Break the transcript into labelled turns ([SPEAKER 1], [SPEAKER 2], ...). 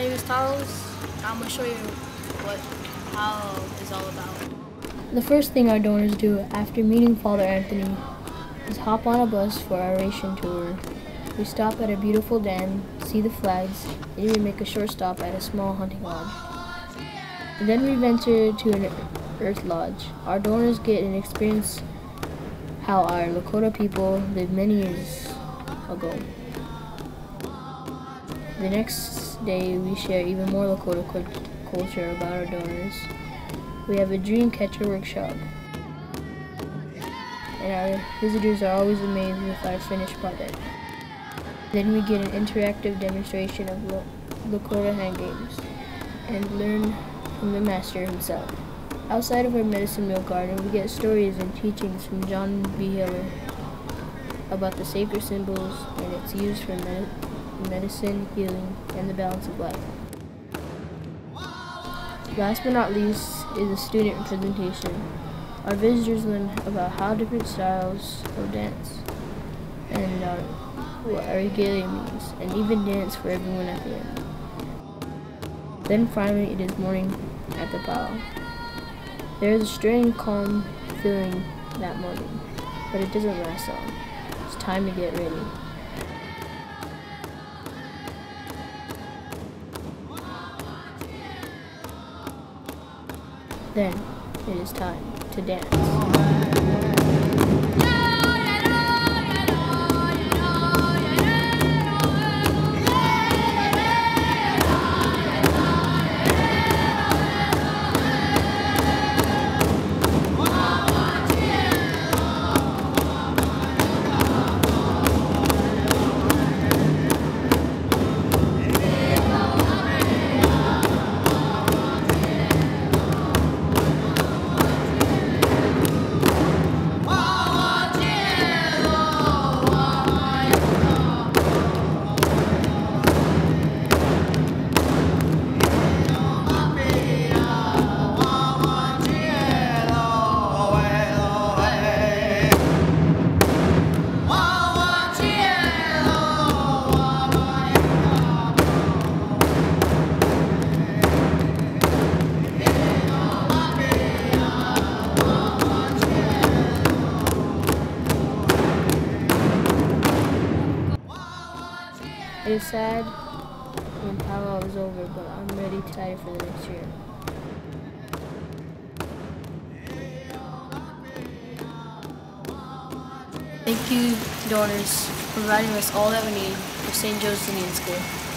[SPEAKER 1] name is Talos. I'm gonna show you what powwow is all about.
[SPEAKER 2] The first thing our donors do after meeting Father Anthony is hop on a bus for our ration tour. We stop at a beautiful dam, see the flags, and we make a short stop at a small hunting lodge. And then we venture to an earth lodge. Our donors get an experience how our Lakota people lived many years ago. The next day, we share even more Lakota culture about our donors. We have a dream catcher workshop. And our visitors are always amazed with our finished product. Then we get an interactive demonstration of Lakota hand games and learn from the master himself. Outside of our medicine wheel garden, we get stories and teachings from John B. Hiller about the sacred symbols and its use for med medicine, healing, and the balance of life. Last but not least is a student presentation. Our visitors learn about how different styles of dance and uh, what regalia means, and even dance for everyone at the end. Then finally it is morning at the pile. There is a strange calm feeling that morning, but it doesn't last long. It's time to get ready. Then it is time to dance. It is sad when powwow is over, but I'm ready to excited for the next year.
[SPEAKER 1] Thank you, donors, for providing us all that we need for St. Joe's Indian School.